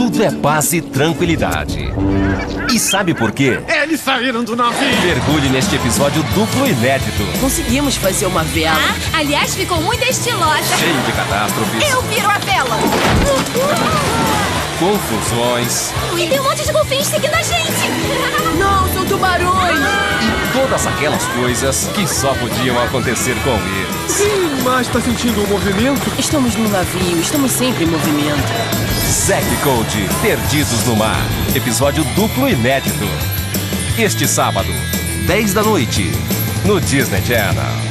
tudo é paz e tranquilidade. E sabe por quê? Eles saíram do navio! Mergulhe neste episódio duplo inédito. Conseguimos fazer uma vela. Ah, aliás, ficou muito estilosa. Cheio de catástrofes. Eu viro a vela. Confusões. E tem um monte de golfinhos seguindo a gente. Não, são tubarões. E todas aquelas coisas que só podiam acontecer com eles. Sim, mas tá sentindo um movimento? Estamos num navio, estamos sempre em movimento. Zack Code, Perdidos no Mar. Episódio duplo inédito. Este sábado, 10 da noite, no Disney Channel.